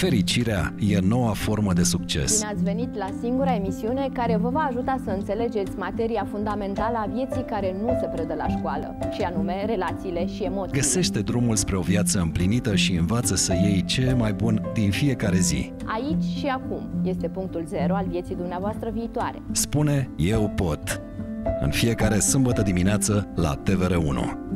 Fericirea e noua formă de succes. Bine ați venit la singura emisiune care vă va ajuta să înțelegeți materia fundamentală a vieții care nu se predă la școală, și anume relațiile și emoțiile. Găsește drumul spre o viață împlinită și învață să iei ce mai bun din fiecare zi. Aici și acum este punctul zero al vieții dumneavoastră viitoare. Spune Eu pot. În fiecare sâmbătă dimineață la TVR1.